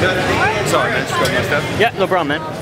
Sorry, man. Just got my stuff. Yeah, no problem, man.